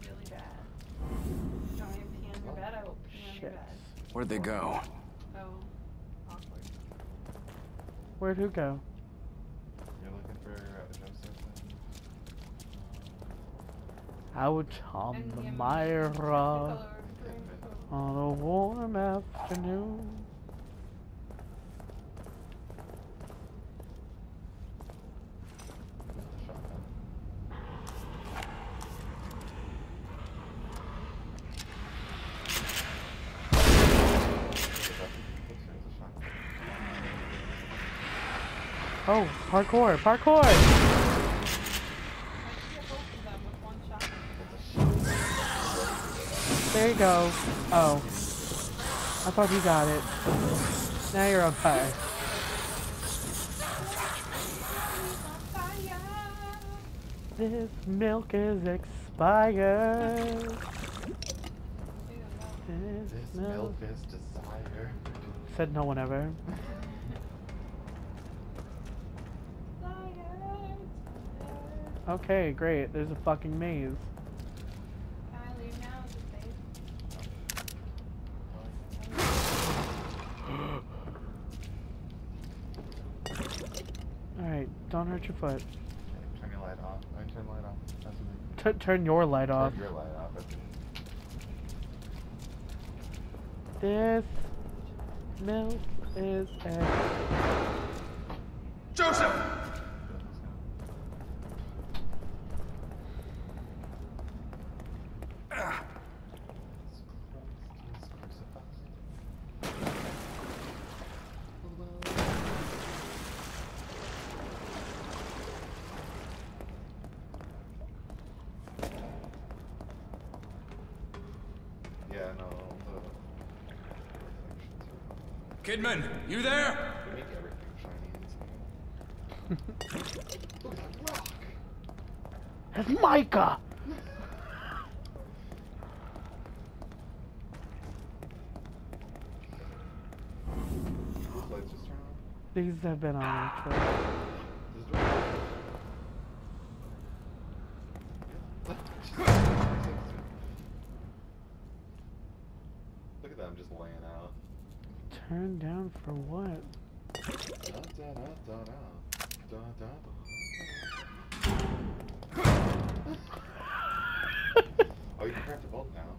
be really bad. Do you want me to pee on your bed? I will pee on your Shit. bed. Where'd they go? Oh, awkward. Where'd who go? You're looking for uh, Joseph and Out on And the the Myra Color on a warm afternoon. the shotgun. Oh, parkour, parkour! I should get both of them with one shot. There you go. Oh. I thought he got it. Now you're on fire. This milk is expired. This, This milk. milk is desire. Said no one ever. Okay, great. There's a fucking maze. Can I leave now? Is it safe? Alright, don't hurt your foot. Turn your light off. I mean, turn light off. That's what we- turn your light off. Turn your light off. This milk is a. Yeah, Kidman, you there? are- they make everything shiny inside. Look at that rock. It's mica! These have been on. Turn for what? Da, da, da, da, da. Da, da, da. oh, you can craft a bolt now.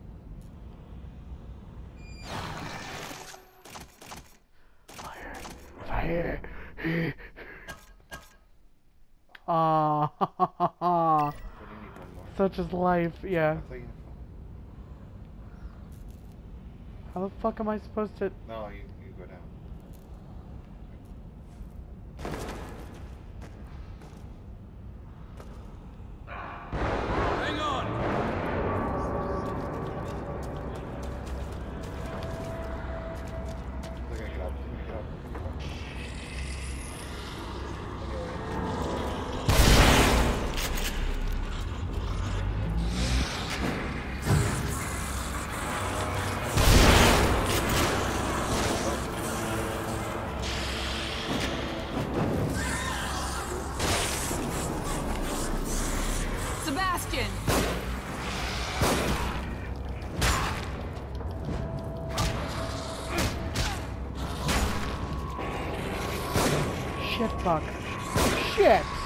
Fire. Fire. Ah, But you need one such is life, yeah. I thought you- How the fuck am I supposed to? No, you, Sebastian! Shit, fuck. Shit!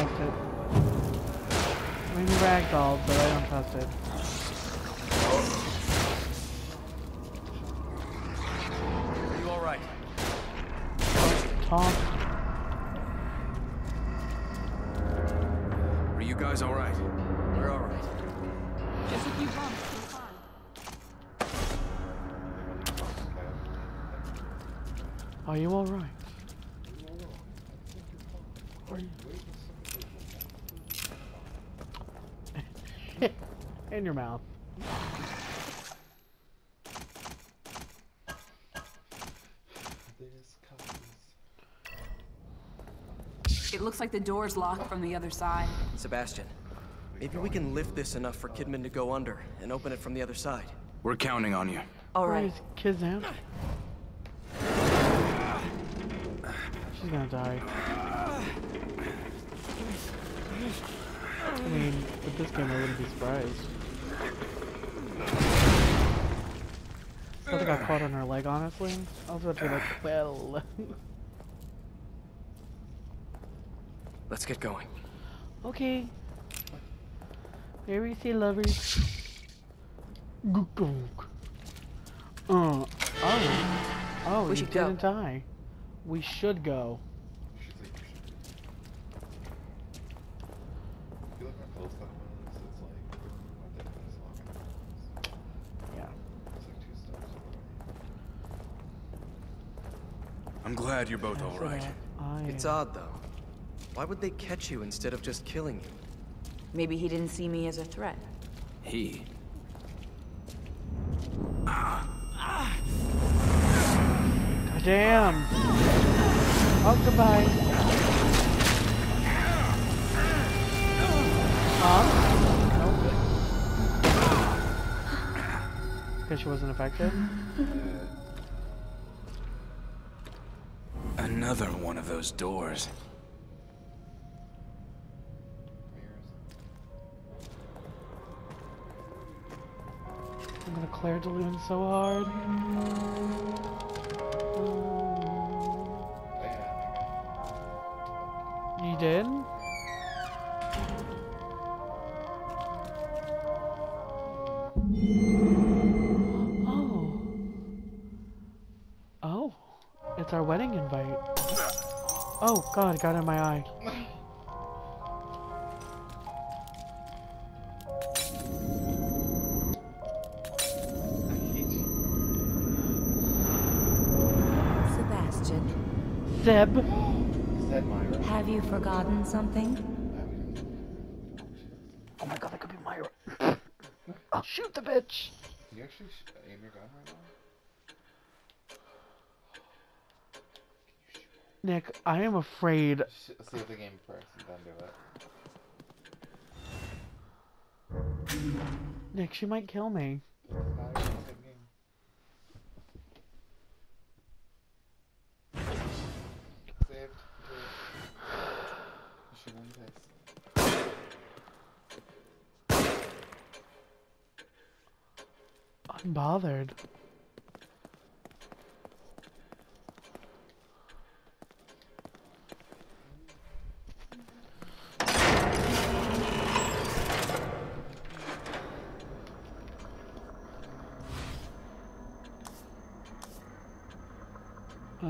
Trust it. I mean, ragdoll, but I don't trust it. Are you alright? Talk. Are you guys alright? We're alright. Just a few bumps, we're fine. Are you In your mouth. This cup It looks like the door's locked from the other side. Sebastian, maybe we can lift this enough for Kidman to go under and open it from the other side. We're counting on you. All right. Where are right. these kids now? She's gonna die. I mean, with this game, I wouldn't be surprised. I think I caught on her leg, honestly. I was about to be like, well. Let's get going. okay. Here we say lovers. Gook, gook. Uh, oh. Oh, We you should go. didn't die. We should go. You should say you should. I feel like how close that was. It's like not that it's long. Yeah. It's like two steps away. I'm glad you're both all So right. that I It's odd, though. Why would they catch you instead of just killing you? Maybe he didn't see me as a threat. He. God damn. Oh, goodbye. Huh? Nope. Because she wasn't affected? Another one of those doors. I'm gonna Clair de Lune so hard. It got in my eye. Sebastian, Zeb. Said Myra. have you forgotten something? Oh my god, that could be Myra. I'll shoot the bitch. Can you actually sh- aim your gun right now? Nick, I am afraid. Save the game first and then do it. Nick, she might kill me. Doesn't matter, it's the same game. Saved. You should win this. Unbothered.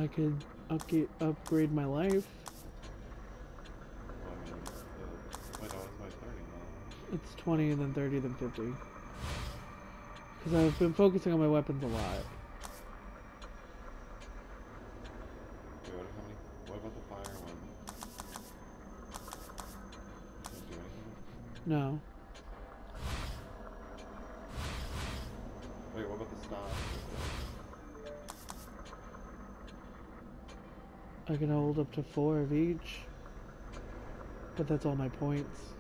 I could upgrade upgrade my life. It's my 30 now. It's 20 and then 30 then 50. Because I've been focusing on my weapons a lot. Wait, what, many, what about the fire one? No. I can hold up to four of each. But that's all my points.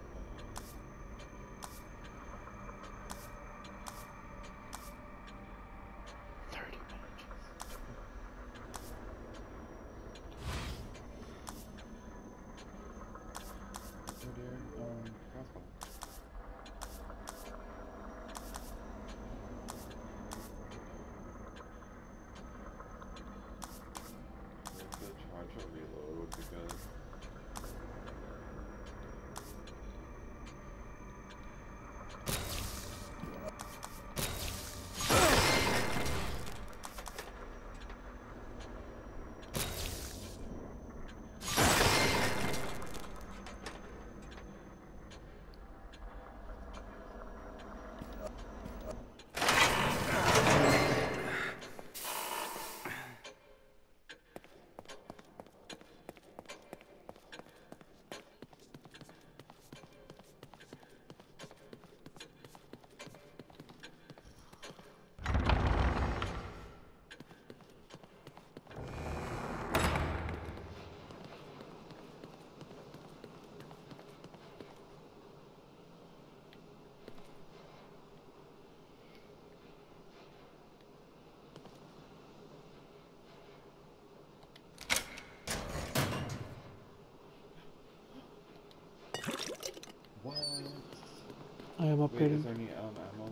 I am Wait, is upgrading. there any um, ammo?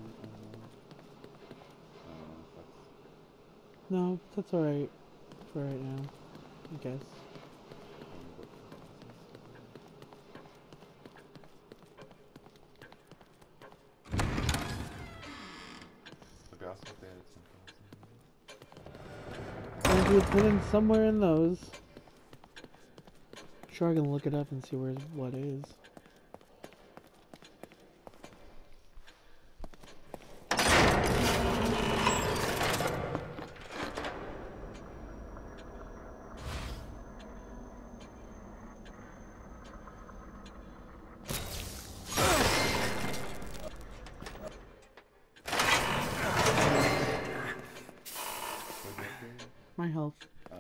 Uh, that's No, that's alright for right now. I guess. the gas was there at some hidden somewhere in those. Sure, I can look it up and see where what is. My health. Um,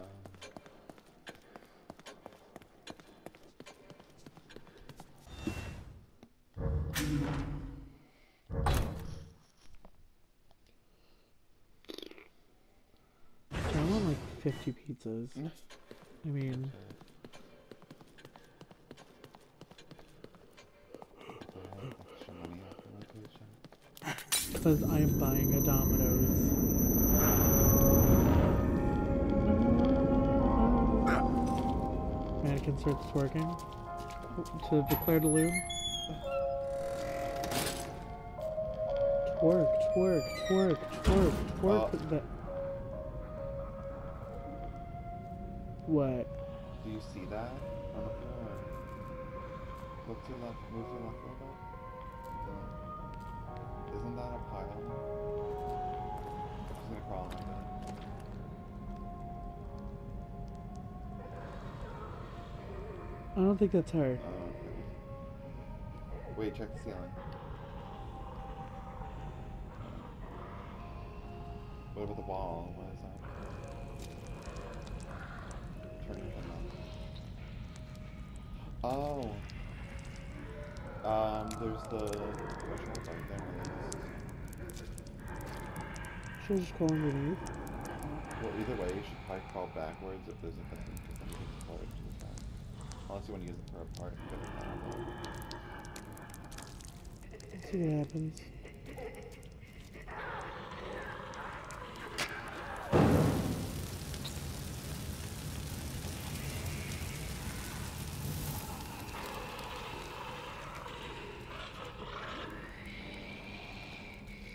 I want like 50 pizzas. Mm. I mean, do I have extra money after my paycheck? because I am buying a Domino's. Mannequin starts twerking to declare the loom. Twerk, twerk, twerk, twerk, twerk. Oh. What? Do you see that on the floor? Look to the left, move to the left a little bit. Isn't that a pile? She's gonna crawl under it. I don't think that's her. Oh, okay. Wait, check the ceiling. What about the wall? Oh. Um, there's the threshold right there. She'll just crawl underneath. Well, either way, you should probably crawl backwards if there's a thing to something forward to the side. Unless you want to use it for a part. but I don't know. Let's see what happens. Oh, yeah.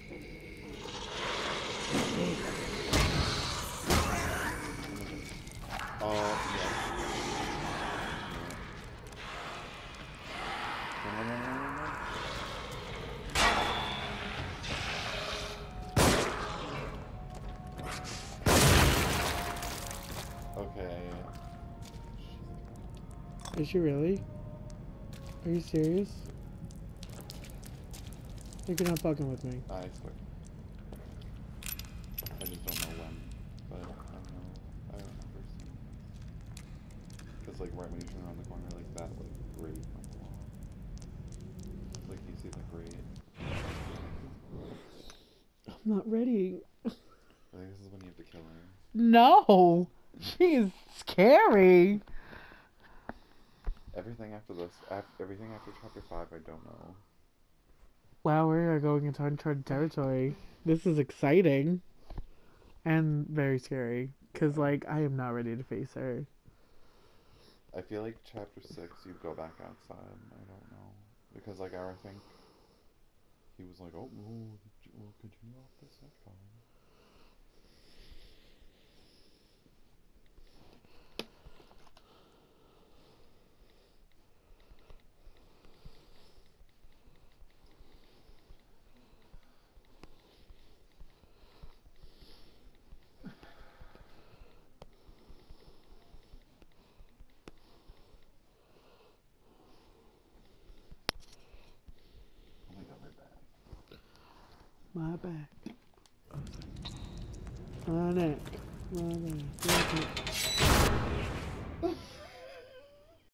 No, no, no, no, no, no. Okay. Oh, okay, is she really? Are you serious? You're not fucking with me. I swear. I just don't know when, but I know I remember seeing this. Cause like right when you turn around the corner like that, like grate the wall. Like you see the grate. I'm not ready. I think this is when you have to kill her. No! She's scary! Everything after this, af- everything after chapter five, I don't know. Wow, we are going into uncharted territory. This is exciting. And very scary. Because, like, I am not ready to face her. I feel like chapter six, you go back outside. I don't know because like I think he was like, oh, we'll, continue off this next time. My back. My neck. My neck.